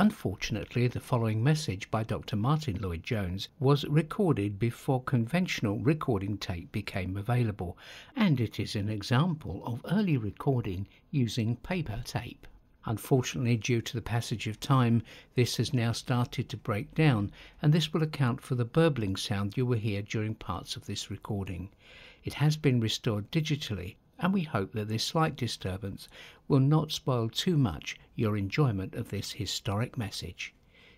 Unfortunately, the following message by Dr. Martyn Lloyd-Jones was recorded before conventional recording tape became available, and it is an example of early recording using paper tape. Unfortunately, due to the passage of time, this has now started to break down, and this will account for the burbling sound you will hear during parts of this recording. It has been restored digitally, and we hope that this slight disturbance will not spoil too much your enjoyment of this historic message.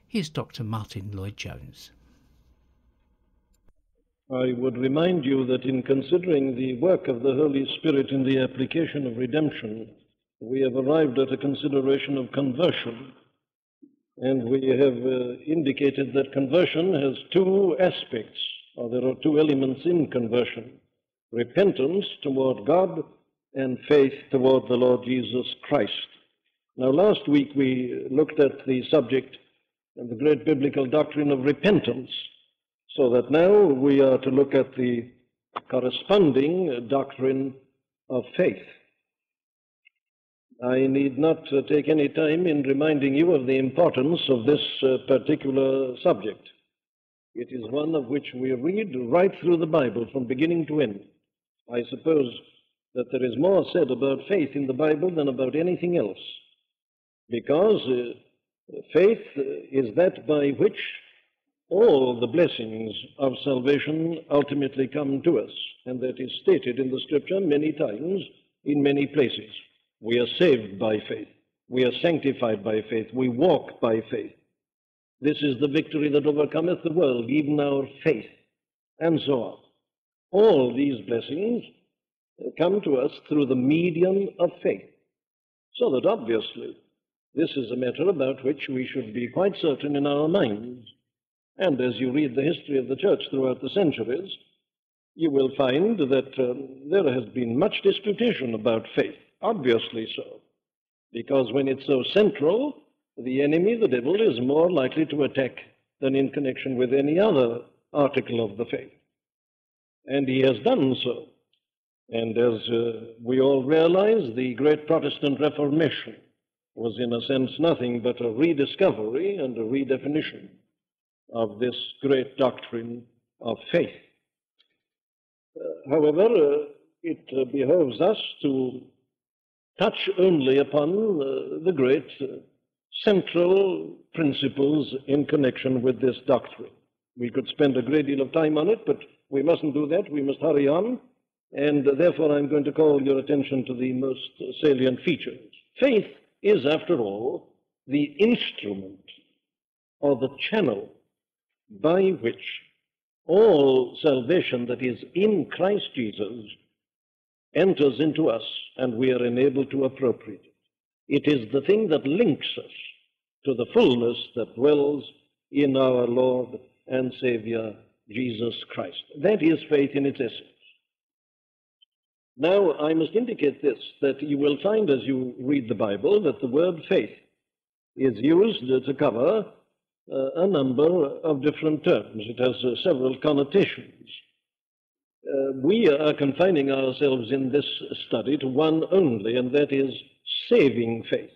Here's Dr. Martyn Lloyd-Jones. I would remind you that in considering the work of the Holy Spirit in the application of redemption, we have arrived at a consideration of conversion. And we have uh, indicated that conversion has two aspects, or there are two elements in conversion repentance toward God and faith toward the Lord Jesus Christ. Now, last week we looked at the subject and the great biblical doctrine of repentance, so that now we are to look at the corresponding doctrine of faith. I need not take any time in reminding you of the importance of this uh, particular subject. It is one of which we read right through the Bible from beginning to end. I suppose that there is more said about faith in the Bible than about anything else, because uh, faith is that by which all the blessings of salvation ultimately come to us, and that is stated in the Scripture many times in many places. We are saved by faith. We are sanctified by faith. We walk by faith. This is the victory that overcometh the world, even our faith, and so on. All these blessings come to us through the medium of faith. So that obviously this is a matter about which we should be quite certain in our minds. And as you read the history of the church throughout the centuries, you will find that um, there has been much disputation about faith, obviously so, because when it's so central, the enemy, the devil, is more likely to attack than in connection with any other article of the faith. And he has done so. And as uh, we all realize, the great Protestant Reformation was, in a sense, nothing but a rediscovery and a redefinition of this great doctrine of faith. Uh, however, uh, it uh, behoves us to touch only upon uh, the great uh, central principles in connection with this doctrine. We could spend a great deal of time on it, but we mustn't do that. We must hurry on and therefore I'm going to call your attention to the most salient features. Faith is, after all, the instrument or the channel by which all salvation that is in Christ Jesus enters into us and we are enabled to appropriate it. It is the thing that links us to the fullness that dwells in our Lord and Savior Jesus Christ. That is faith in its essence. Now, I must indicate this that you will find as you read the Bible that the word faith is used to cover uh, a number of different terms. It has uh, several connotations. Uh, we are confining ourselves in this study to one only, and that is saving faith.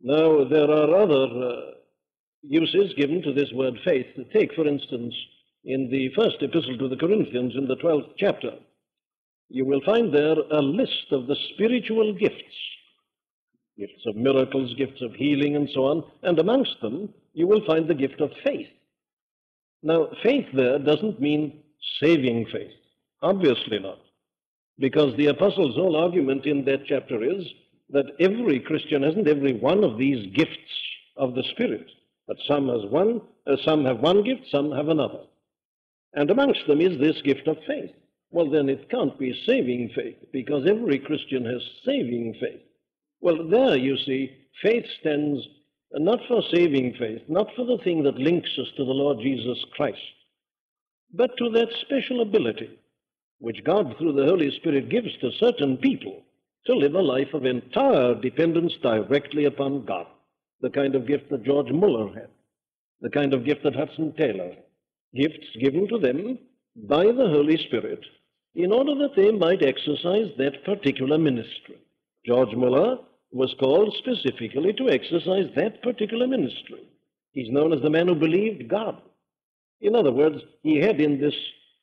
Now, there are other uh, uses given to this word faith. Take, for instance, in the first epistle to the Corinthians in the 12th chapter you will find there a list of the spiritual gifts gifts of miracles, gifts of healing, and so on. And amongst them, you will find the gift of faith. Now, faith there doesn't mean saving faith. Obviously not. Because the apostle's whole argument in that chapter is that every Christian hasn't every one of these gifts of the Spirit. But some has one, uh, some have one gift, some have another. And amongst them is this gift of faith. Well, then it can't be saving faith because every Christian has saving faith. Well, there you see, faith stands not for saving faith, not for the thing that links us to the Lord Jesus Christ, but to that special ability which God, through the Holy Spirit, gives to certain people to live a life of entire dependence directly upon God. The kind of gift that George Muller had, the kind of gift that Hudson Taylor had. Gifts given to them by the Holy Spirit in order that they might exercise that particular ministry. George Muller was called specifically to exercise that particular ministry. He's known as the man who believed God. In other words, he had in this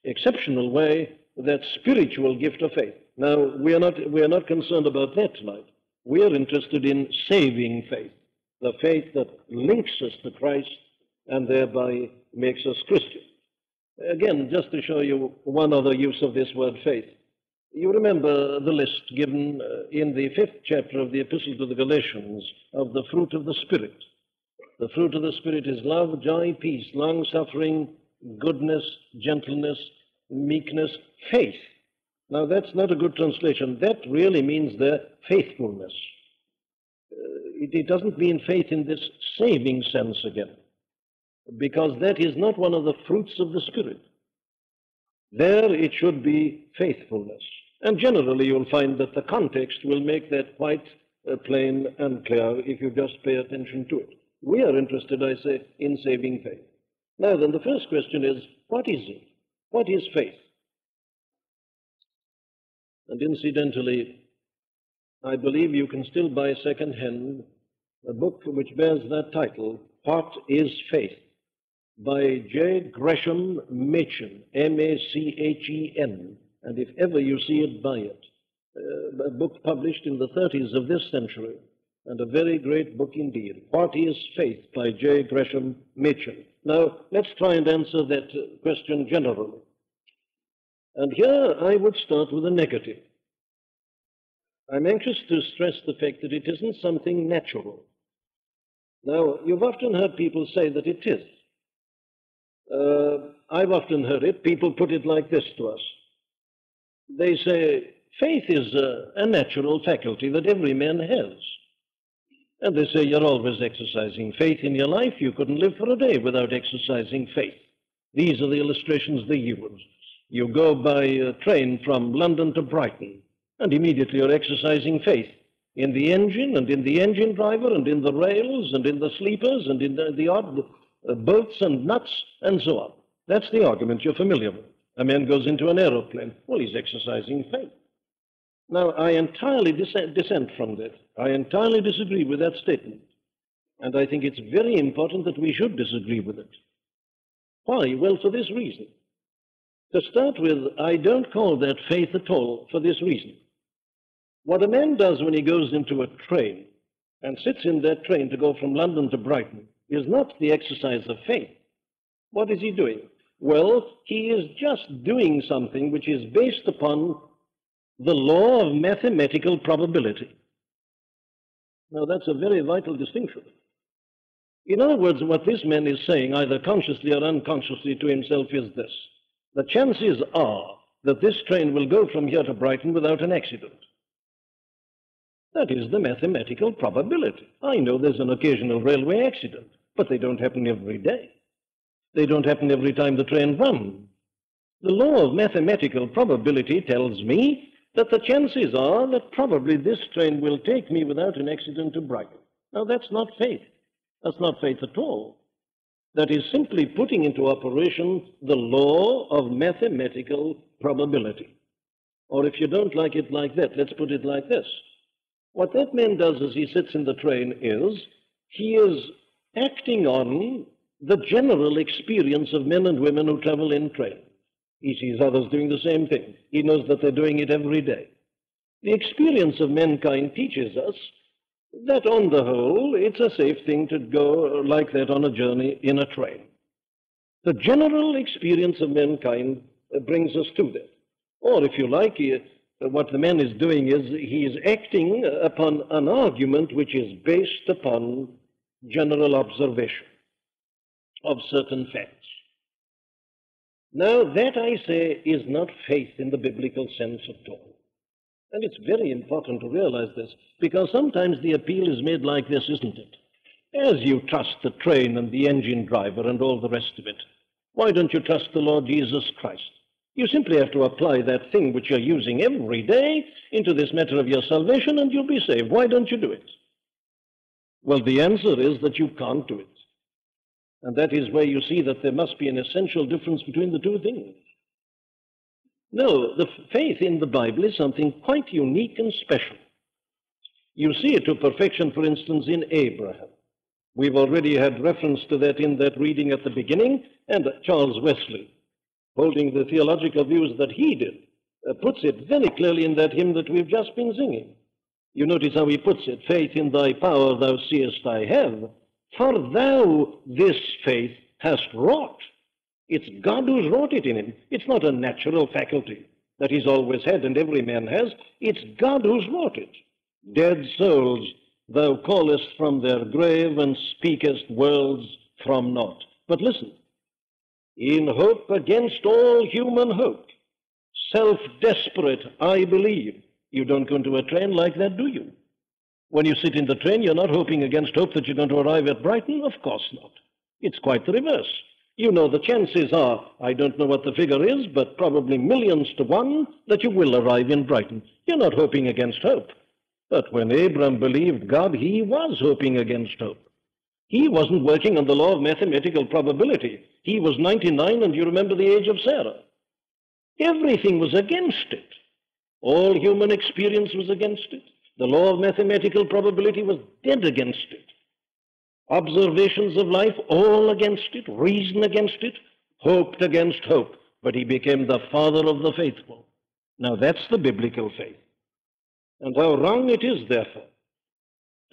exceptional way that spiritual gift of faith. Now, we are not, we are not concerned about that tonight. We are interested in saving faith, the faith that links us to Christ and thereby makes us Christian. Again, just to show you one other use of this word faith. You remember the list given uh, in the fifth chapter of the Epistle to the Galatians of the fruit of the Spirit. The fruit of the Spirit is love, joy, peace, long suffering, goodness, gentleness, meekness, faith. Now, that's not a good translation. That really means the faithfulness. Uh, it, it doesn't mean faith in this saving sense again, because that is not one of the fruits of the Spirit. There it should be faithfulness. And generally, you'll find that the context will make that quite uh, plain and clear if you just pay attention to it. We are interested, I say, in saving faith. Now, then, the first question is what is it? What is faith? And incidentally, I believe you can still buy second-hand a book which bears that title, What is Faith? By J. Gresham Machen, M-A-C-H-E-N. And if ever you see it, buy it. Uh, a book published in the 30s of this century, and a very great book indeed. What is Faith by J. Gresham Machen. Now, let's try and answer that uh, question generally. And here I would start with a negative. I'm anxious to stress the fact that it isn't something natural. Now, you've often heard people say that it is. Uh, I've often heard it. People put it like this to us. They say, faith is a, a natural faculty that every man has. And they say, you're always exercising faith in your life. You couldn't live for a day without exercising faith. These are the illustrations they use. You go by a train from London to Brighton, and immediately you're exercising faith in the engine, and in the engine driver, and in the rails, and in the sleepers, and in the, the odd uh, bolts and nuts, and so on. That's the argument you're familiar with. A man goes into an aeroplane. Well, he's exercising faith. Now, I entirely dissent from that. I entirely disagree with that statement. And I think it's very important that we should disagree with it. Why? Well, for this reason. To start with, I don't call that faith at all for this reason. What a man does when he goes into a train and sits in that train to go from London to Brighton is not the exercise of faith. What is he doing? Well, he is just doing something which is based upon the law of mathematical probability. Now, that's a very vital distinction. In other words, what this man is saying, either consciously or unconsciously to himself, is this the chances are that this train will go from here to Brighton without an accident. That is the mathematical probability. I know there's an occasional railway accident, but they don't happen every day. They don't happen every time the train runs. The law of mathematical probability tells me that the chances are that probably this train will take me without an accident to Brighton. Now, that's not faith. That's not faith at all. That is simply putting into operation the law of mathematical probability. Or if you don't like it like that, let's put it like this. What that man does as he sits in the train is he is acting on the general experience of men and women who travel in trains. He sees others doing the same thing. He knows that they're doing it every day. The experience of mankind teaches us that on the whole, it's a safe thing to go like that on a journey in a train. The general experience of mankind brings us to that. Or, if you like, what the man is doing is he is acting upon an argument which is based upon general observation of certain facts. Now, that I say is not faith in the biblical sense at all. And it's very important to realize this because sometimes the appeal is made like this, isn't it? As you trust the train and the engine driver and all the rest of it, why don't you trust the Lord Jesus Christ? You simply have to apply that thing which you're using every day into this matter of your salvation and you'll be saved. Why don't you do it? Well, the answer is that you can't do it. And that is where you see that there must be an essential difference between the two things. No, the faith in the Bible is something quite unique and special. You see it to perfection, for instance, in Abraham. We've already had reference to that in that reading at the beginning, and Charles Wesley, holding the theological views that he did, uh, puts it very clearly in that hymn that we've just been singing. You notice how he puts it faith in thy power thou seest I have, for thou this faith hast wrought. It's God who's wrought it in him. It's not a natural faculty that he's always had and every man has. It's God who's wrought it. Dead souls thou callest from their grave and speakest worlds from naught. But listen, in hope against all human hope, self desperate, I believe. You don't go into a train like that, do you? When you sit in the train, you're not hoping against hope that you're going to arrive at Brighton? Of course not. It's quite the reverse. You know the chances are, I don't know what the figure is, but probably millions to one that you will arrive in Brighton. You're not hoping against hope. But when Abram believed God, he was hoping against hope. He wasn't working on the law of mathematical probability. He was 99, and you remember the age of Sarah. Everything was against it. All human experience was against it. The law of mathematical probability was dead against it. Observations of life all against it, reason against it, hoped against hope. But he became the father of the faithful. Now that's the biblical faith. And how wrong it is, therefore,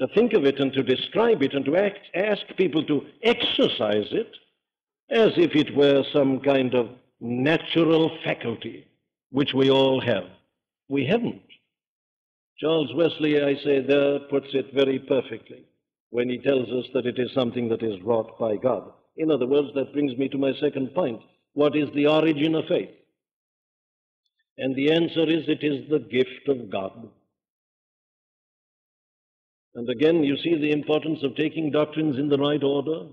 to think of it and to describe it and to act, ask people to exercise it as if it were some kind of natural faculty which we all have. We haven't. Charles Wesley, I say, there puts it very perfectly when he tells us that it is something that is wrought by God. In other words, that brings me to my second point. What is the origin of faith? And the answer is it is the gift of God. And again, you see the importance of taking doctrines in the right order.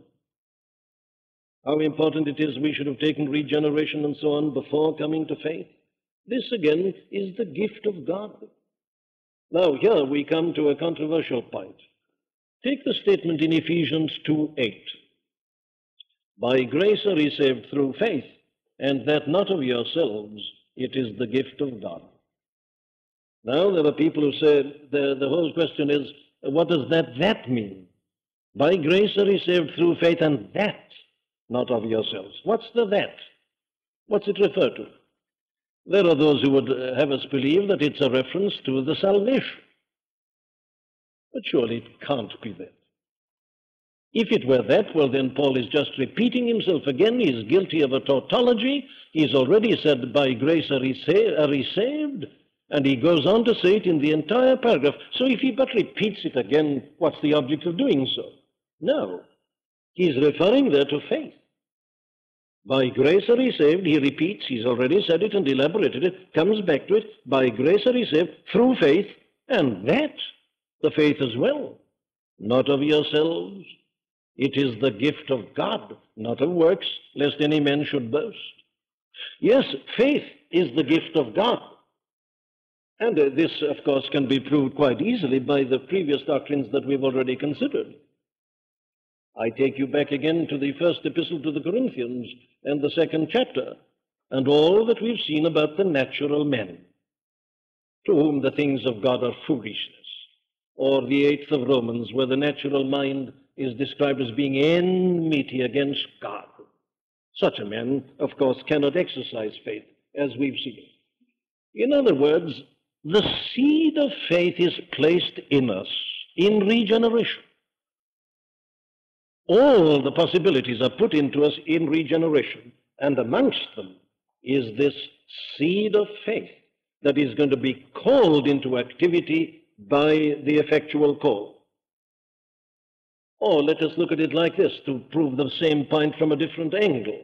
How important it is we should have taken regeneration and so on before coming to faith. This again is the gift of God. Now, here we come to a controversial point. Take the statement in Ephesians 2 8. By grace are ye saved through faith, and that not of yourselves, it is the gift of God. Now, there are people who say the, the whole question is what does that that mean? By grace are ye saved through faith, and that not of yourselves. What's the that? What's it refer to? There are those who would uh, have us believe that it's a reference to the salvation. But surely it can't be that. If it were that, well, then Paul is just repeating himself again. He's guilty of a tautology. He's already said, By grace are ye saved. And he goes on to say it in the entire paragraph. So if he but repeats it again, what's the object of doing so? No. He's referring there to faith. By grace are ye saved, he repeats, he's already said it and elaborated it, comes back to it. By grace are ye saved through faith, and that, the faith as well, not of yourselves. It is the gift of God, not of works, lest any man should boast. Yes, faith is the gift of God. And uh, this, of course, can be proved quite easily by the previous doctrines that we've already considered. I take you back again to the first epistle to the Corinthians and the second chapter, and all that we've seen about the natural men, to whom the things of God are foolishness, or the eighth of Romans, where the natural mind is described as being enmity against God. Such a man, of course, cannot exercise faith, as we've seen. In other words, the seed of faith is placed in us in regeneration. All the possibilities are put into us in regeneration, and amongst them is this seed of faith that is going to be called into activity by the effectual call. Or let us look at it like this to prove the same point from a different angle.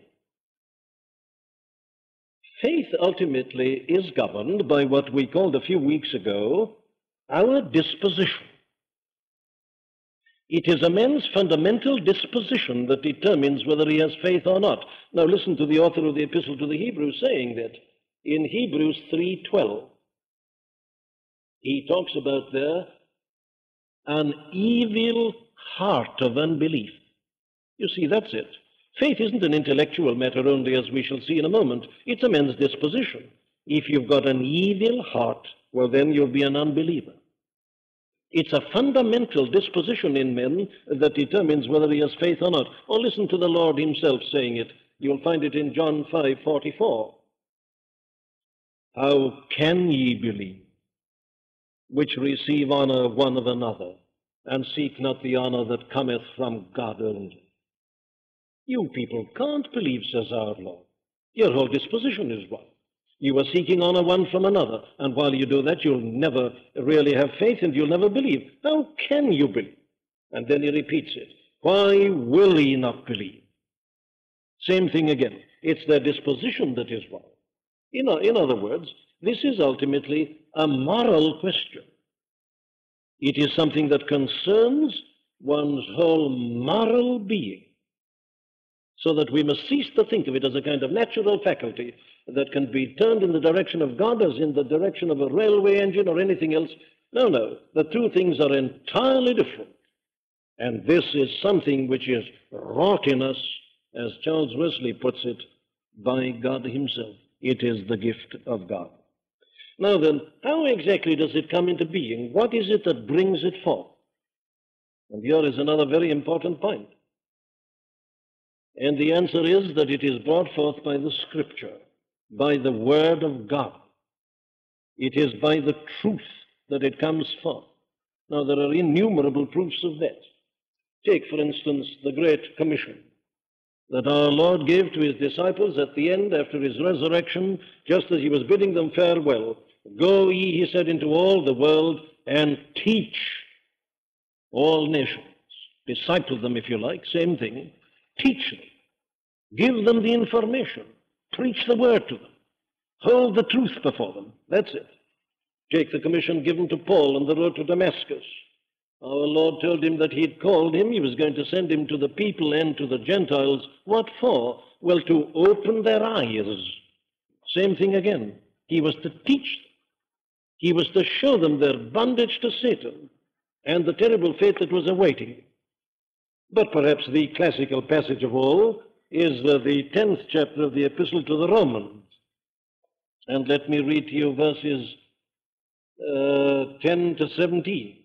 Faith ultimately is governed by what we called a few weeks ago our disposition. It is a man's fundamental disposition that determines whether he has faith or not. Now listen to the author of the epistle to the Hebrews saying that in Hebrews 3:12. He talks about there an evil heart of unbelief. You see, that's it. Faith isn't an intellectual matter only, as we shall see in a moment. It's a man's disposition. If you've got an evil heart, well, then you'll be an unbeliever. It's a fundamental disposition in men that determines whether he has faith or not. Or listen to the Lord himself saying it. You'll find it in John 5:44. How can ye believe, which receive honor one of another, and seek not the honor that cometh from God only? You people can't believe, our Lord. Your whole disposition is wrong. You are seeking honor one from another, and while you do that, you'll never really have faith and you'll never believe. How can you believe? And then he repeats it. Why will he not believe? Same thing again. It's their disposition that is wrong. In, in other words, this is ultimately a moral question. It is something that concerns one's whole moral being so that we must cease to think of it as a kind of natural faculty that can be turned in the direction of God as in the direction of a railway engine or anything else. No, no, the two things are entirely different. And this is something which is wrought in us, as Charles Wesley puts it, by God Himself. It is the gift of God. Now then, how exactly does it come into being? What is it that brings it forth? And here is another very important point. And the answer is that it is brought forth by the Scripture, by the Word of God. It is by the truth that it comes forth. Now, there are innumerable proofs of that. Take, for instance, the Great Commission that our Lord gave to his disciples at the end after his resurrection, just as he was bidding them farewell. Go ye, he said, into all the world and teach all nations. Disciple them, if you like, same thing. Teach them. Give them the information. Preach the word to them. Hold the truth before them. That's it. Take the commission given to Paul on the road to Damascus. Our Lord told him that He'd called him, He was going to send him to the people and to the Gentiles. What for? Well, to open their eyes. Same thing again. He was to teach them. He was to show them their bondage to Satan and the terrible fate that was awaiting. But perhaps the classical passage of all is uh, the 10th chapter of the Epistle to the Romans. And let me read to you verses uh, 10 to 17.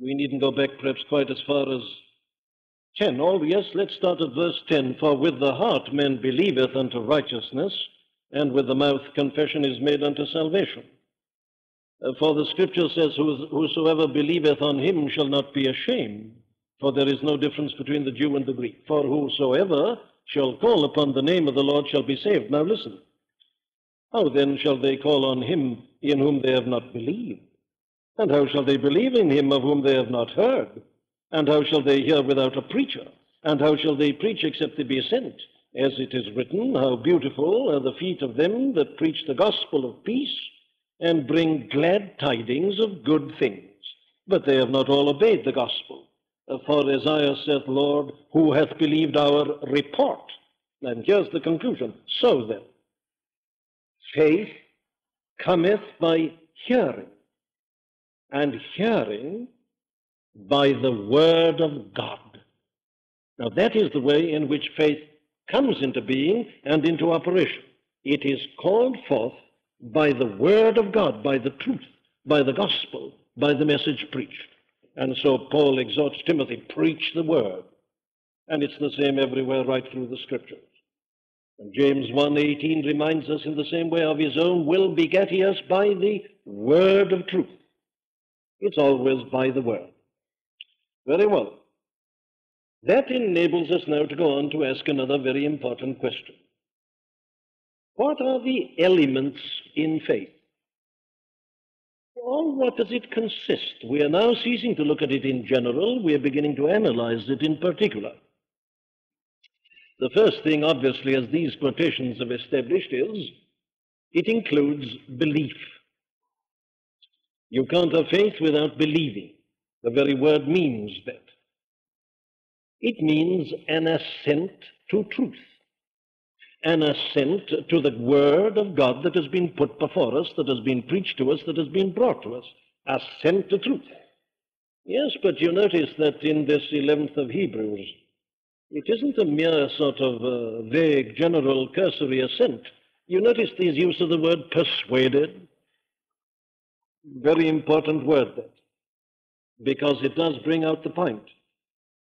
We needn't go back perhaps quite as far as 10. Oh, yes, let's start at verse 10. For with the heart man believeth unto righteousness, and with the mouth confession is made unto salvation. Uh, for the scripture says, Whosoever believeth on him shall not be ashamed. For there is no difference between the Jew and the Greek. For whosoever shall call upon the name of the Lord shall be saved. Now listen. How then shall they call on him in whom they have not believed? And how shall they believe in him of whom they have not heard? And how shall they hear without a preacher? And how shall they preach except they be sent? As it is written, How beautiful are the feet of them that preach the gospel of peace and bring glad tidings of good things. But they have not all obeyed the gospel. For Isaiah saith, Lord, who hath believed our report? And here's the conclusion. So then, faith cometh by hearing, and hearing by the word of God. Now, that is the way in which faith comes into being and into operation. It is called forth by the word of God, by the truth, by the gospel, by the message preached. And so Paul exhorts Timothy, preach the word. And it's the same everywhere right through the scriptures. And James 1.18 reminds us in the same way of his own will beget he us by the word of truth. It's always by the word. Very well. That enables us now to go on to ask another very important question. What are the elements in faith? On what does it consist? We are now ceasing to look at it in general. We are beginning to analyze it in particular. The first thing, obviously, as these quotations have established, is it includes belief. You can't have faith without believing. The very word means that. It means an assent to truth an assent to the word of God that has been put before us, that has been preached to us, that has been brought to us. Assent to truth. Yes, but you notice that in this 11th of Hebrews, it isn't a mere sort of uh, vague, general, cursory assent. You notice his use of the word persuaded. Very important word that, because it does bring out the point.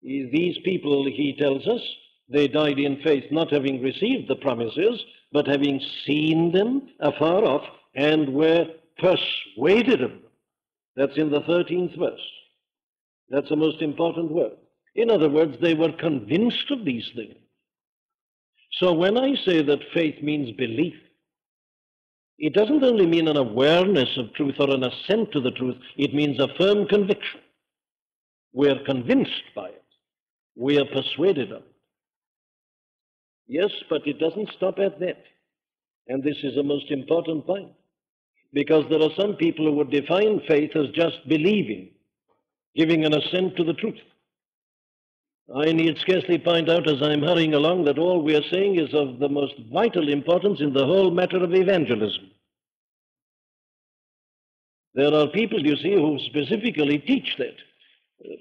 These people, he tells us, they died in faith, not having received the promises, but having seen them afar off and were persuaded of them. That's in the 13th verse. That's the most important word. In other words, they were convinced of these things. So when I say that faith means belief, it doesn't only mean an awareness of truth or an assent to the truth, it means a firm conviction. We're convinced by it, we are persuaded of it. Yes, but it doesn't stop at that. And this is a most important point. Because there are some people who would define faith as just believing, giving an assent to the truth. I need scarcely point out as I'm hurrying along that all we are saying is of the most vital importance in the whole matter of evangelism. There are people, you see, who specifically teach that.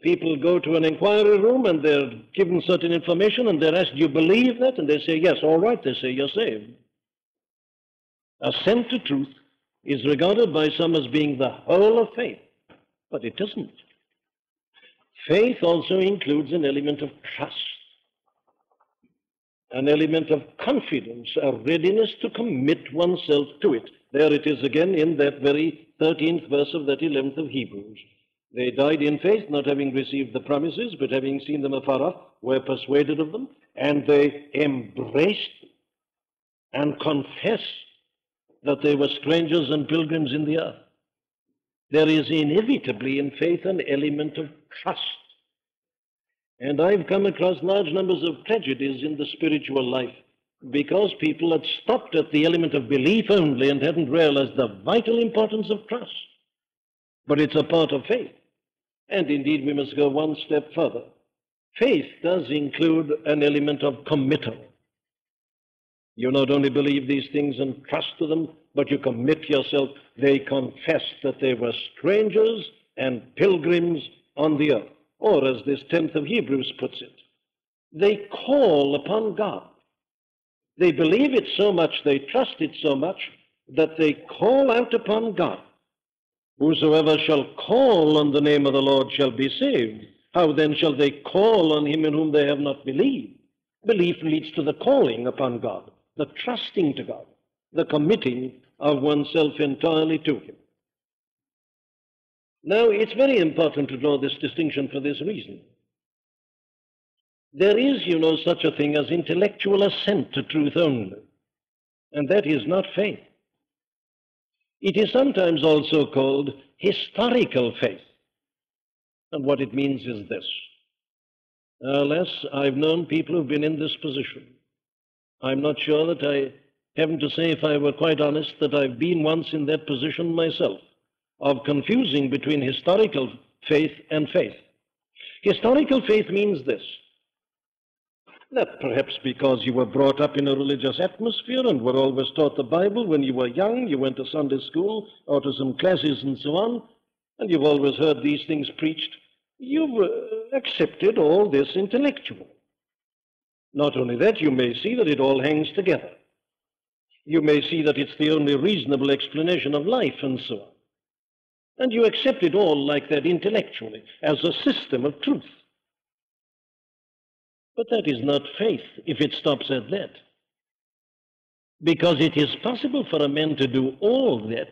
People go to an inquiry room and they're given certain information and they're asked, Do you believe that? And they say, Yes, all right. They say, You're saved. Assent to truth is regarded by some as being the whole of faith, but it isn't. Faith also includes an element of trust, an element of confidence, a readiness to commit oneself to it. There it is again in that very 13th verse of that 11th of Hebrews. They died in faith, not having received the promises, but having seen them afar off, were persuaded of them, and they embraced and confessed that they were strangers and pilgrims in the earth. There is inevitably in faith an element of trust. And I've come across large numbers of tragedies in the spiritual life because people had stopped at the element of belief only and hadn't realized the vital importance of trust. But it's a part of faith. And indeed, we must go one step further. Faith does include an element of committal. You not only believe these things and trust to them, but you commit yourself. They confessed that they were strangers and pilgrims on the earth. Or, as this 10th of Hebrews puts it, they call upon God. They believe it so much, they trust it so much, that they call out upon God. Whosoever shall call on the name of the Lord shall be saved. How then shall they call on him in whom they have not believed? Belief leads to the calling upon God, the trusting to God, the committing of oneself entirely to him. Now, it's very important to draw this distinction for this reason. There is, you know, such a thing as intellectual assent to truth only, and that is not faith. It is sometimes also called historical faith. And what it means is this. Unless I've known people who've been in this position. I'm not sure that I, heaven to say, if I were quite honest, that I've been once in that position myself of confusing between historical faith and faith. Historical faith means this that perhaps because you were brought up in a religious atmosphere and were always taught the Bible when you were young, you went to Sunday school or to some classes and so on, and you've always heard these things preached, you've accepted all this intellectual. Not only that, you may see that it all hangs together. You may see that it's the only reasonable explanation of life and so on. And you accept it all like that intellectually as a system of truth. But that is not faith if it stops at that. Because it is possible for a man to do all that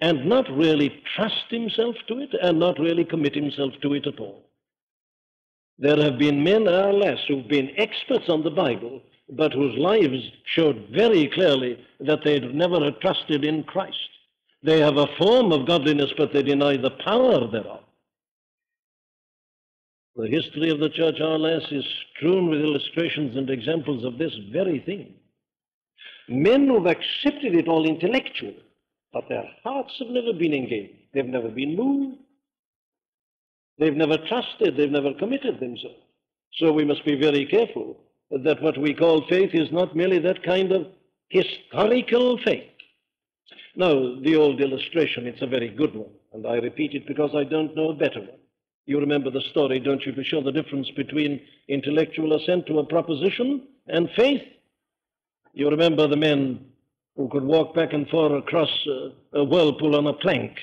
and not really trust himself to it and not really commit himself to it at all. There have been men, alas, who've been experts on the Bible, but whose lives showed very clearly that they'd never trusted in Christ. They have a form of godliness, but they deny the power thereof. The history of the church, alas, is strewn with illustrations and examples of this very thing. Men who've accepted it all intellectually, but their hearts have never been engaged. They've never been moved. They've never trusted. They've never committed themselves. So we must be very careful that what we call faith is not merely that kind of historical faith. Now, the old illustration, it's a very good one, and I repeat it because I don't know a better one. You remember the story, don't you, to show the difference between intellectual assent to a proposition and faith? You remember the men who could walk back and forth across a, a whirlpool on a plank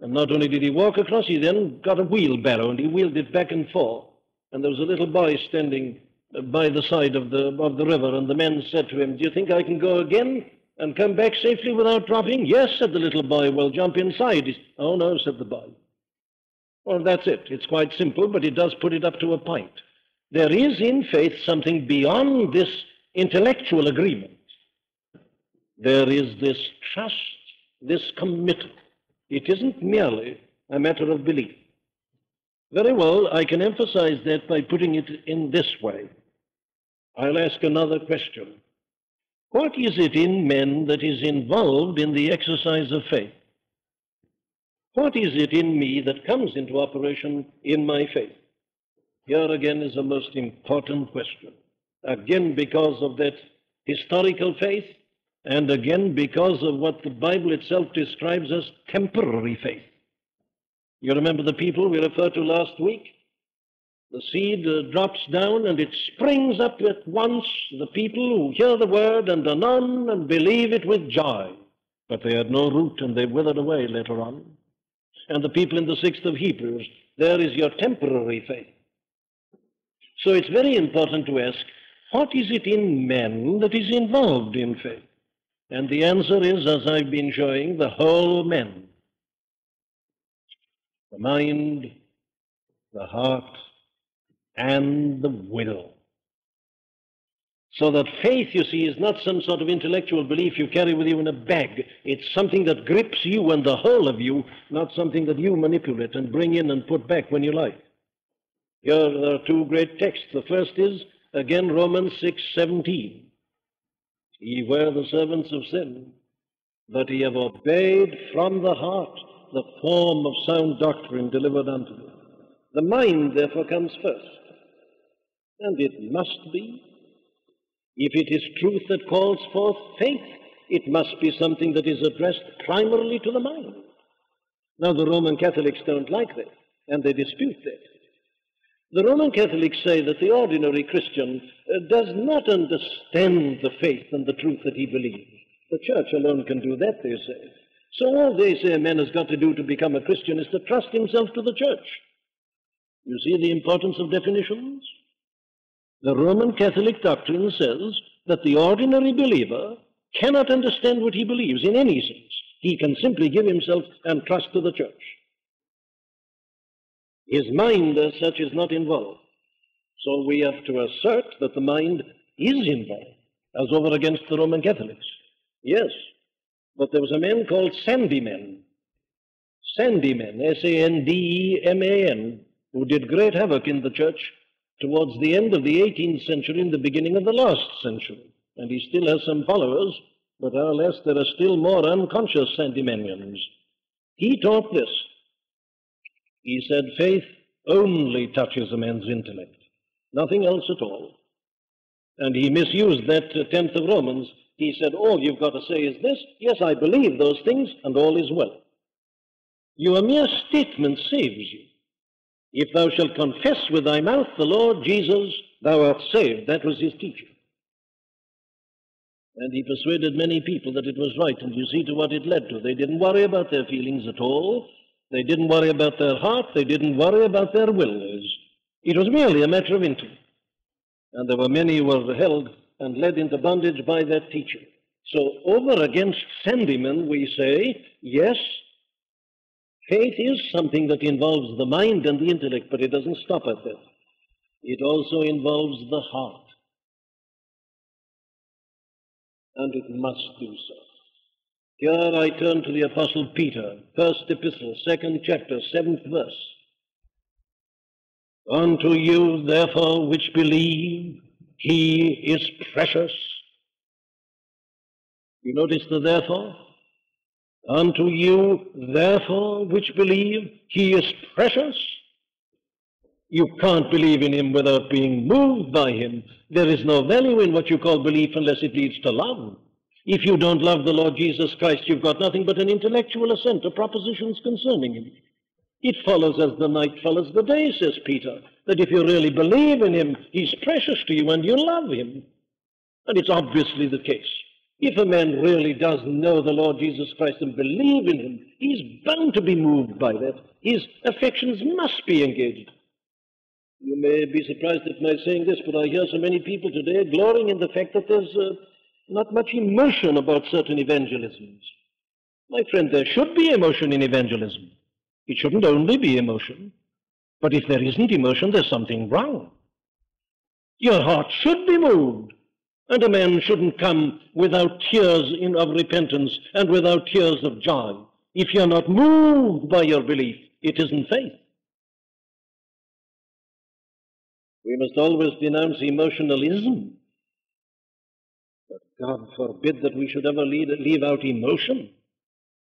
And not only did he walk across, he then got a wheelbarrow and he wheeled it back and forth. And there was a little boy standing by the side of the, of the river, and the men said to him, Do you think I can go again and come back safely without dropping? Yes, said the little boy. Well, jump inside. Oh, no, said the boy. Well, that's it. It's quite simple, but it does put it up to a point. There is in faith something beyond this intellectual agreement. There is this trust, this committal. It isn't merely a matter of belief. Very well, I can emphasize that by putting it in this way. I'll ask another question. What is it in men that is involved in the exercise of faith? What is it in me that comes into operation in my faith? Here again is a most important question. Again, because of that historical faith, and again, because of what the Bible itself describes as temporary faith. You remember the people we referred to last week? The seed uh, drops down and it springs up at once. The people who hear the word and anon and believe it with joy. But they had no root and they withered away later on. And the people in the sixth of Hebrews, there is your temporary faith. So it's very important to ask, what is it in men that is involved in faith? And the answer is, as I've been showing, the whole man the mind, the heart, and the will. So that faith, you see, is not some sort of intellectual belief you carry with you in a bag. It's something that grips you and the whole of you, not something that you manipulate and bring in and put back when you like. Here there are two great texts. The first is, again, Romans 6:17. Ye were the servants of sin, but ye have obeyed from the heart the form of sound doctrine delivered unto you. The mind, therefore, comes first. And it must be. If it is truth that calls forth faith, it must be something that is addressed primarily to the mind. Now, the Roman Catholics don't like that, and they dispute that. The Roman Catholics say that the ordinary Christian uh, does not understand the faith and the truth that he believes. The church alone can do that, they say. So all they say a man has got to do to become a Christian is to trust himself to the church. You see the importance of definitions? The Roman Catholic doctrine says that the ordinary believer cannot understand what he believes in any sense. He can simply give himself and trust to the church. His mind, as such, is not involved. So we have to assert that the mind is involved, as over against the Roman Catholics. Yes, but there was a man called Sandeman. Sandeman, S-A-N-D-E-M-A-N, who did great havoc in the church towards the end of the 18th century and the beginning of the last century. And he still has some followers, but alas, there are still more unconscious Sandemanians. He taught this. He said faith only touches a man's intellect, nothing else at all. And he misused that tenth of Romans he said, All you've got to say is this yes, I believe those things, and all is well. Your mere statement saves you. If thou shalt confess with thy mouth the Lord Jesus, thou art saved. That was his teaching. And he persuaded many people that it was right, and you see to what it led to. They didn't worry about their feelings at all. They didn't worry about their heart. They didn't worry about their wills. It was merely a matter of intellect. And there were many who were held and led into bondage by that teacher. So over against Sandeman, we say, yes, faith is something that involves the mind and the intellect, but it doesn't stop at that. It also involves the heart. And it must do so. Here I turn to the Apostle Peter, first epistle, second chapter, seventh verse. Unto you, therefore, which believe, he is precious. You notice the therefore? Unto you, therefore, which believe, he is precious. You can't believe in him without being moved by him. There is no value in what you call belief unless it leads to love. If you don't love the Lord Jesus Christ, you've got nothing but an intellectual assent to propositions concerning him. It follows as the night follows the day, says Peter, that if you really believe in him, he's precious to you and you love him. And it's obviously the case. If a man really does know the Lord Jesus Christ and believe in him, he's bound to be moved by that. His affections must be engaged. You may be surprised at my saying this, but I hear so many people today glorying in the fact that there's uh, not much emotion about certain evangelisms. My friend, there should be emotion in evangelism. It shouldn't only be emotion. But if there isn't emotion, there's something wrong. Your heart should be moved. And a man shouldn't come without tears in, of repentance and without tears of joy. If you're not moved by your belief, it isn't faith. We must always denounce emotionalism. But God forbid that we should ever lead, leave out emotion.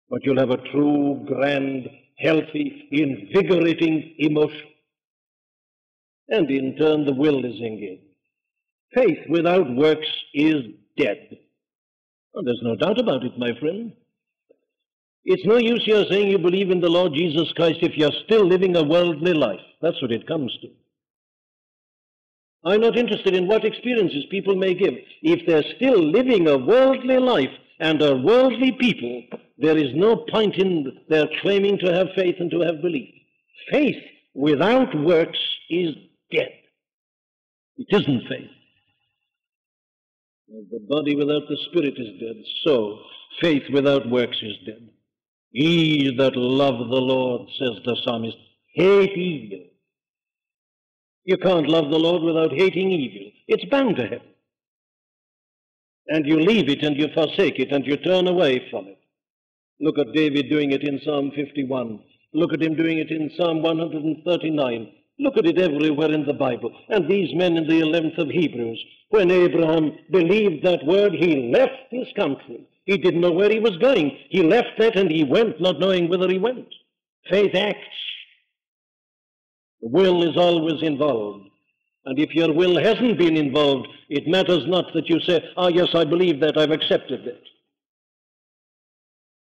But you'll have a true, grand, healthy, invigorating emotion. And in turn, the will is engaged. Faith without works is dead. Well, there's no doubt about it, my friend. It's no use you're saying you believe in the Lord Jesus Christ if you're still living a worldly life. That's what it comes to. I'm not interested in what experiences people may give. If they're still living a worldly life and are worldly people, there is no point in their claiming to have faith and to have belief. Faith without works is dead. It isn't faith. The body without the spirit is dead. So faith without works is dead. Ye that love the Lord, says the psalmist, hate evil. You can't love the Lord without hating evil. It's bound to happen. And you leave it and you forsake it and you turn away from it. Look at David doing it in Psalm 51. Look at him doing it in Psalm 139. Look at it everywhere in the Bible. And these men in the 11th of Hebrews, when Abraham believed that word, he left his country. He didn't know where he was going. He left that and he went, not knowing whither he went. Faith acts. The will is always involved. And if your will hasn't been involved, it matters not that you say, ah, yes, I believe that, I've accepted that.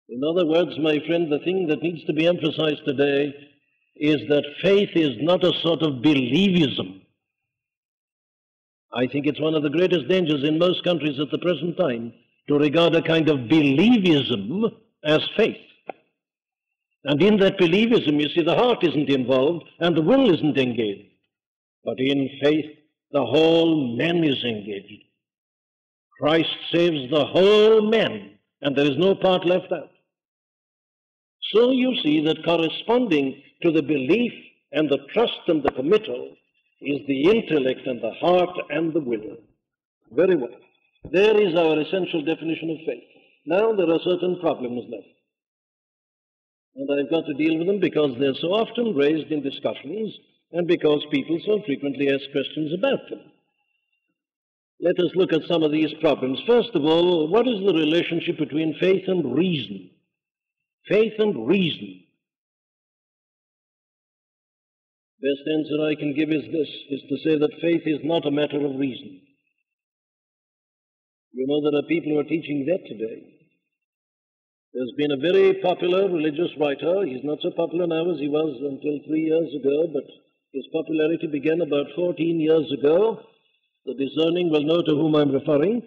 In other words, my friend, the thing that needs to be emphasized today is that faith is not a sort of believism. I think it's one of the greatest dangers in most countries at the present time to regard a kind of believism as faith. And in that believism, you see, the heart isn't involved and the will isn't engaged. But in faith, the whole man is engaged. Christ saves the whole man, and there is no part left out. So you see that corresponding to the belief and the trust and the committal is the intellect and the heart and the will. Very well. There is our essential definition of faith. Now there are certain problems left. And I've got to deal with them because they're so often raised in discussions and because people so frequently ask questions about them. Let us look at some of these problems. First of all, what is the relationship between faith and reason? Faith and reason. Best answer I can give is this, is to say that faith is not a matter of reason. You know, there are people who are teaching that today. There's been a very popular religious writer. He's not so popular now as he was until three years ago, but his popularity began about 14 years ago. The discerning will know to whom I'm referring.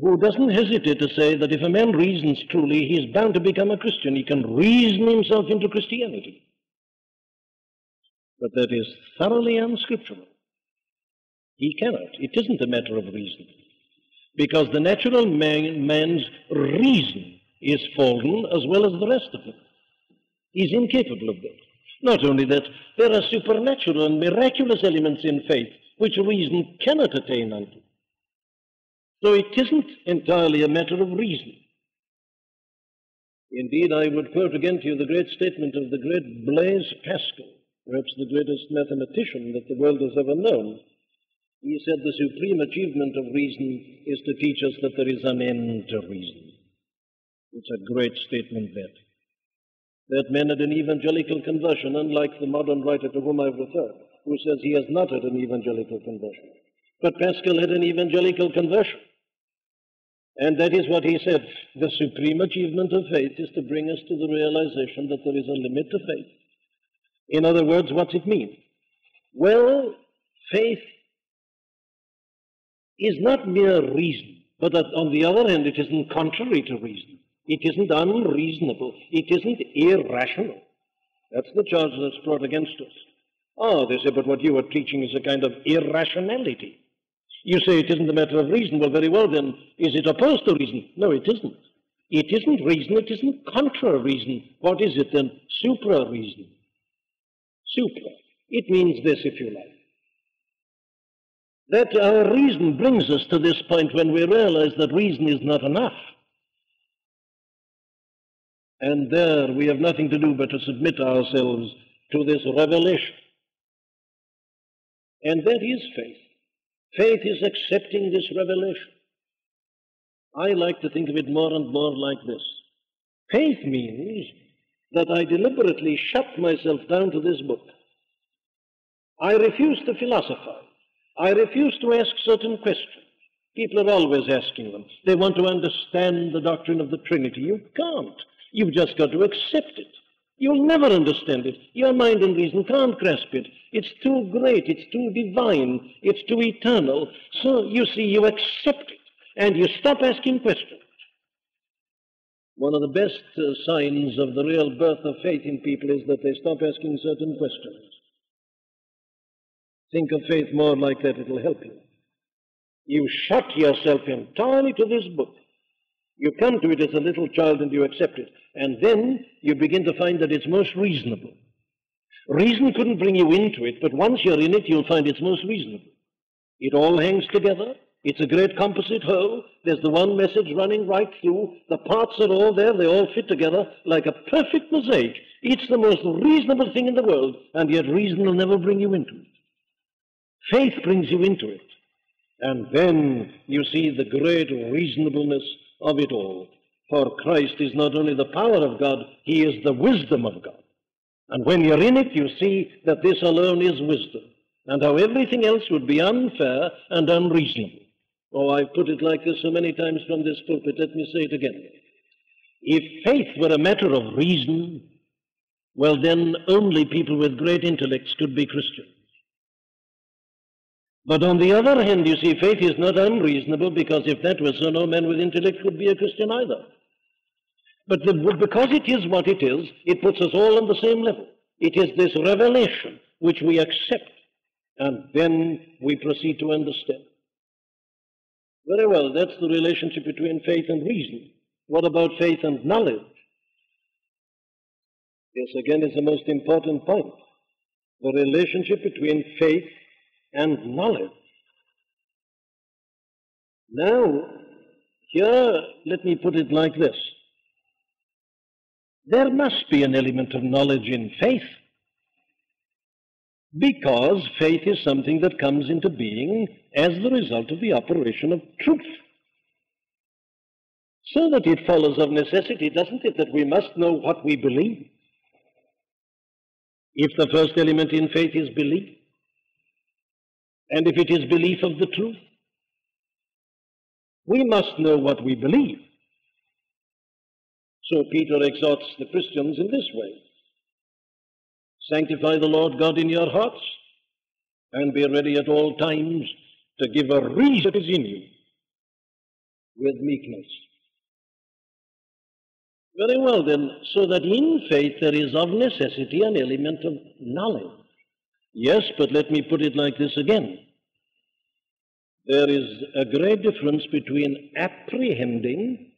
Who doesn't hesitate to say that if a man reasons truly, he is bound to become a Christian. He can reason himself into Christianity. But that is thoroughly unscriptural. He cannot. It isn't a matter of reason because the natural man, man's reason is fallen as well as the rest of him. He's incapable of that. Not only that, there are supernatural and miraculous elements in faith which reason cannot attain unto. So it isn't entirely a matter of reason. Indeed, I would quote again to you the great statement of the great Blaise Pascal, perhaps the greatest mathematician that the world has ever known, he said the supreme achievement of reason is to teach us that there is an end to reason. It's a great statement, that. That man had an evangelical conversion, unlike the modern writer to whom I've referred, who says he has not had an evangelical conversion. But Pascal had an evangelical conversion. And that is what he said. The supreme achievement of faith is to bring us to the realization that there is a limit to faith. In other words, what's it mean? Well, faith is not mere reason, But on the other hand, it isn't contrary to reason. It isn't unreasonable. It isn't irrational. That's the charge that's brought against us. Oh, they say, but what you are teaching is a kind of irrationality. You say it isn't a matter of reason. Well, very well then, is it opposed to reason? No, it isn't. It isn't reason, it isn't contra reason. What is it then? Supra reason. Supra. It means this, if you like. That our reason brings us to this point when we realize that reason is not enough. And there we have nothing to do but to submit ourselves to this revelation. And that is faith. Faith is accepting this revelation. I like to think of it more and more like this. Faith means that I deliberately shut myself down to this book. I refuse to philosophize. I refuse to ask certain questions. People are always asking them. They want to understand the doctrine of the Trinity. You can't. You've just got to accept it. You'll never understand it. Your mind and reason can't grasp it. It's too great. It's too divine. It's too eternal. So, you see, you accept it and you stop asking questions. One of the best uh, signs of the real birth of faith in people is that they stop asking certain questions. Think of faith more like that, it'll help you. You shut yourself entirely to this book. You come to it as a little child and you accept it. And then you begin to find that it's most reasonable. Reason couldn't bring you into it, but once you're in it, you'll find it's most reasonable. It all hangs together. It's a great composite whole. There's the one message running right through. The parts are all there. They all fit together like a perfect mosaic. It's the most reasonable thing in the world, and yet reason will never bring you into it. Faith brings you into it. And then you see the great reasonableness of it all. For Christ is not only the power of God, He is the wisdom of God. And when you're in it, you see that this alone is wisdom, and how everything else would be unfair and unreasonable. Oh, I've put it like this so many times from this pulpit, let me say it again. If faith were a matter of reason, well, then only people with great intellects could be Christians. But on the other hand, you see, faith is not unreasonable because if that were so, no man with intellect could be a Christian either. But the, because it is what it is, it puts us all on the same level. It is this revelation which we accept, and then we proceed to understand. Very well, that's the relationship between faith and reason. What about faith and knowledge? This again is the most important point. The relationship between faith and knowledge. Now, here, let me put it like this. There must be an element of knowledge in faith because faith is something that comes into being as the result of the operation of truth. So that it follows of necessity, doesn't it, that we must know what we believe? If the first element in faith is belief, and if it is belief of the truth, we must know what we believe. So Peter exhorts the Christians in this way Sanctify the Lord God in your hearts, and be ready at all times to give a reason that is in you with meekness. Very well, then, so that in faith there is of necessity an element of knowledge. Yes, but let me put it like this again. There is a great difference between apprehending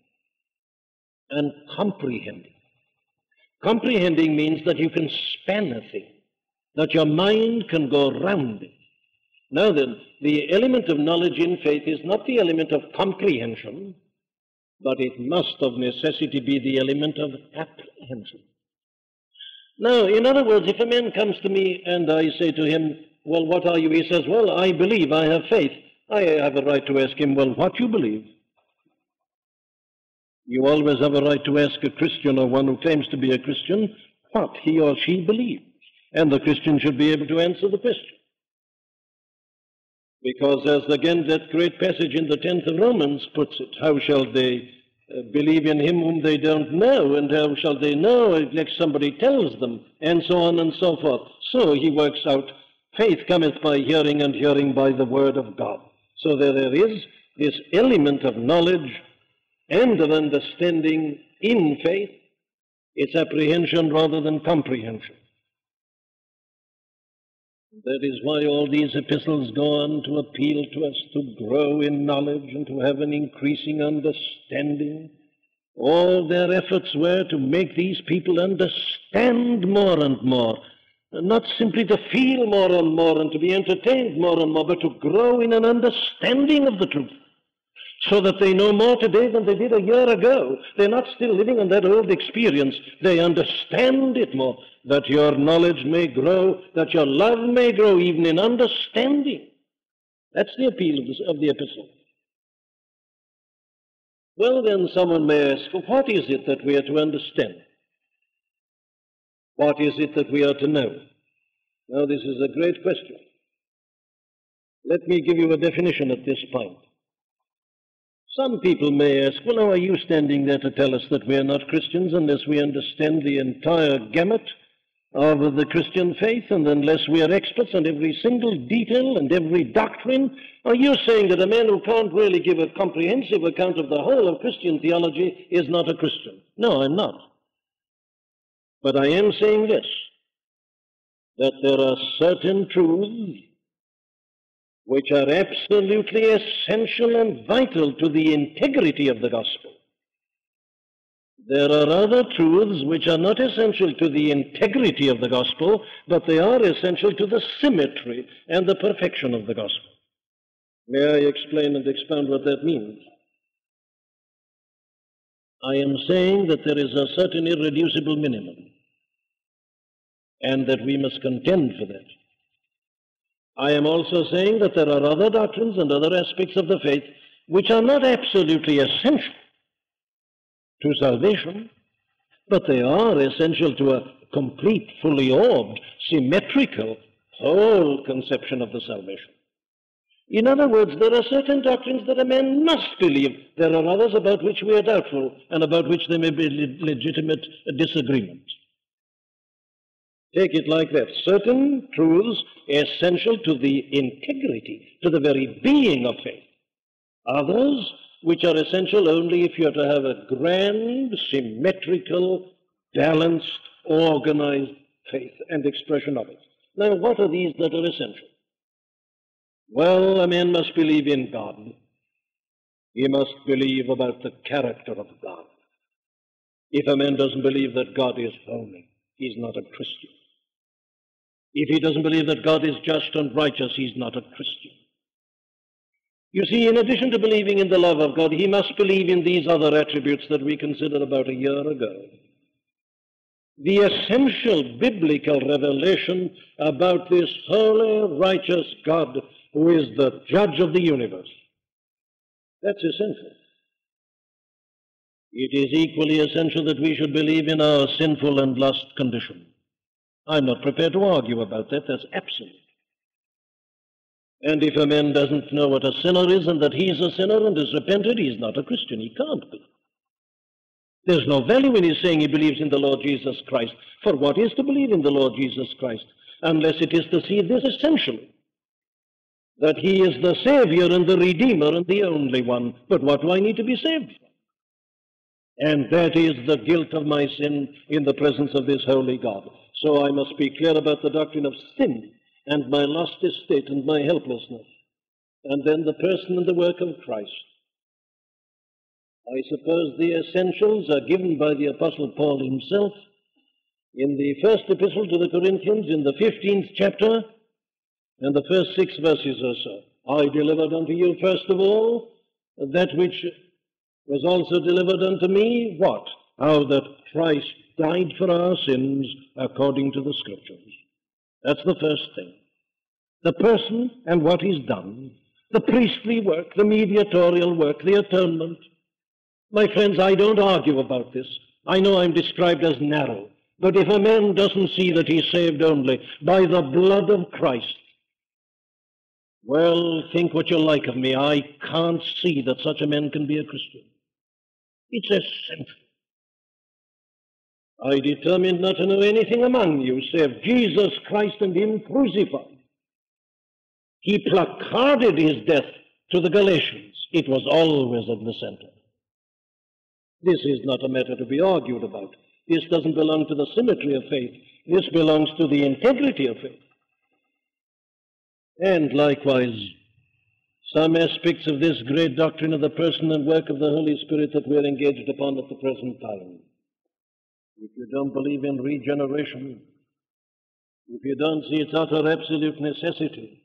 and comprehending. Comprehending means that you can span a thing, that your mind can go round it. Now then, the element of knowledge in faith is not the element of comprehension, but it must of necessity be the element of apprehension. Now, in other words, if a man comes to me and I say to him, Well, what are you? He says, Well, I believe, I have faith. I have a right to ask him, Well, what you believe? You always have a right to ask a Christian or one who claims to be a Christian what he or she believes. And the Christian should be able to answer the question. Because, as again that great passage in the 10th of Romans puts it, how shall they uh, believe in him whom they don't know? And how shall they know unless somebody tells them? And so on and so forth. So he works out faith cometh by hearing, and hearing by the word of God. So there, there is this element of knowledge and of understanding in faith, its apprehension rather than comprehension. That is why all these epistles go on to appeal to us to grow in knowledge and to have an increasing understanding. All their efforts were to make these people understand more and more, not simply to feel more and more and to be entertained more and more, but to grow in an understanding of the truth so that they know more today than they did a year ago. They're not still living on that old experience. They understand it more, that your knowledge may grow, that your love may grow even in understanding. That's the appeal of, this, of the epistle. Well, then, someone may ask, well, what is it that we are to understand? What is it that we are to know? Now, this is a great question. Let me give you a definition at this point. Some people may ask, well, now are you standing there to tell us that we are not Christians unless we understand the entire gamut of the Christian faith and unless we are experts on every single detail and every doctrine? Are you saying that a man who can't really give a comprehensive account of the whole of Christian theology is not a Christian? No, I'm not. But I am saying this that there are certain truths which are absolutely essential and vital to the integrity of the gospel. There are other truths which are not essential to the integrity of the gospel, but they are essential to the symmetry and the perfection of the gospel. May I explain and expound what that means? I am saying that there is a certain irreducible minimum, and that we must contend for that. I am also saying that there are other doctrines and other aspects of the faith which are not absolutely essential to salvation, but they are essential to a complete, fully orbed, symmetrical, whole conception of the salvation. In other words, there are certain doctrines that a man must believe. There are others about which we are doubtful and about which there may be legitimate disagreement. Take it like that. Certain truths essential to the integrity, to the very being of faith. Others which are essential only if you're to have a grand, symmetrical, balanced, organized faith and expression of it. Now, what are these that are essential? Well, a man must believe in God. He must believe about the character of God. If a man doesn't believe that God is holy, he's not a Christian. If he doesn't believe that God is just and righteous, he's not a Christian. You see, in addition to believing in the love of God, he must believe in these other attributes that we considered about a year ago. The essential biblical revelation about this holy, righteous God who is the judge of the universe. That's essential. It is equally essential that we should believe in our sinful and lust condition. I'm not prepared to argue about that. That's absolute. And if a man doesn't know what a sinner is and that he's a sinner and is repented, he's not a Christian. He can't be. There's no value in his saying he believes in the Lord Jesus Christ. For what is to believe in the Lord Jesus Christ unless it is to see this essentially? That he is the Savior and the Redeemer and the only one. But what do I need to be saved from? And that is the guilt of my sin in the presence of this holy God. So I must be clear about the doctrine of sin and my lost estate and my helplessness, and then the person and the work of Christ. I suppose the essentials are given by the Apostle Paul himself in the first epistle to the Corinthians, in the 15th chapter, and the first six verses or so. I delivered unto you, first of all, that which was also delivered unto me, what? How that Christ died for our sins according to the Scriptures. That's the first thing. The person and what he's done, the priestly work, the mediatorial work, the atonement. My friends, I don't argue about this. I know I'm described as narrow. But if a man doesn't see that he's saved only by the blood of Christ, well, think what you like of me. I can't see that such a man can be a Christian. It's essential. I determined not to know anything among you save Jesus Christ and Him crucified. He placarded His death to the Galatians, it was always at the center. This is not a matter to be argued about. This doesn't belong to the symmetry of faith. This belongs to the integrity of faith. And likewise, some aspects of this great doctrine of the person and work of the Holy Spirit that we're engaged upon at the present time. If you don't believe in regeneration, if you don't see its utter absolute necessity,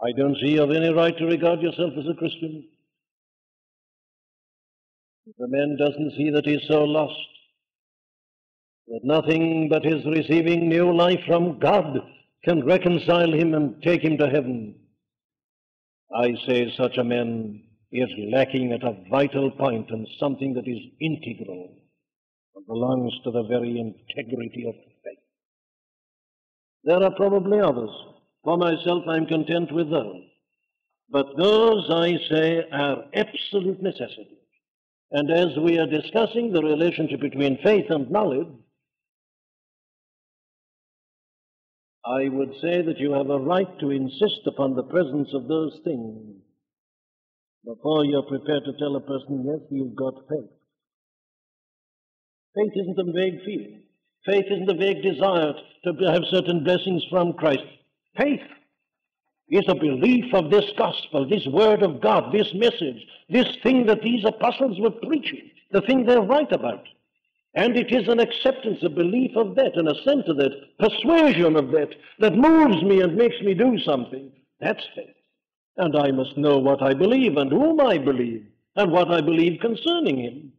I don't see you have any right to regard yourself as a Christian. If a man doesn't see that he's so lost, that nothing but his receiving new life from God can reconcile him and take him to heaven, I say such a man is lacking at a vital point and something that is integral belongs to the very integrity of faith. There are probably others. For myself, I'm content with those. But those, I say, are absolute necessities. And as we are discussing the relationship between faith and knowledge, I would say that you have a right to insist upon the presence of those things before you're prepared to tell a person, yes, you've got faith. Faith isn't a vague feeling. Faith isn't a vague desire to have certain blessings from Christ. Faith is a belief of this gospel, this word of God, this message, this thing that these apostles were preaching, the thing they're right about. And it is an acceptance, a belief of that, an assent to that, persuasion of that, that moves me and makes me do something. That's faith. And I must know what I believe and whom I believe and what I believe concerning him.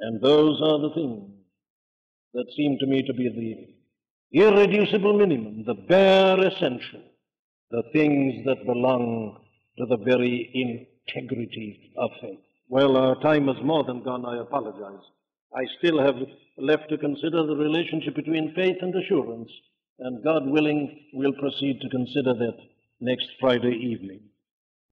And those are the things that seem to me to be the irreducible minimum, the bare essential, the things that belong to the very integrity of faith. Well, our time is more than gone. I apologize. I still have left to consider the relationship between faith and assurance, and God willing, we'll proceed to consider that next Friday evening.